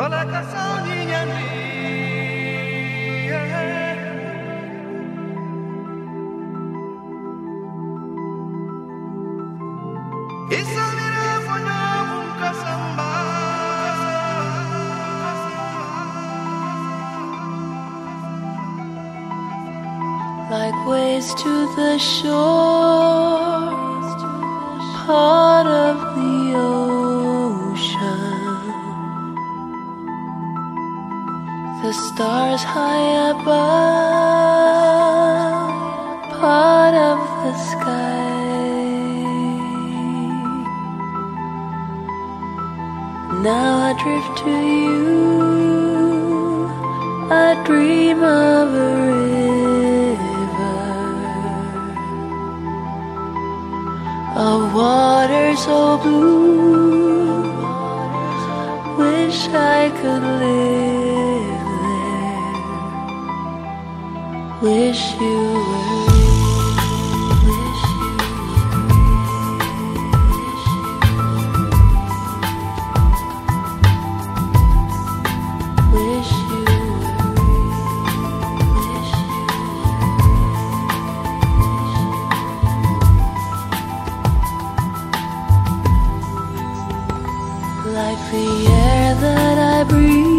Like waves to the shore, The stars high above, part of the sky. Now I drift to you. I dream of a river, of water so blue. Wish I could live. Wish you were. Like the air that I breathe.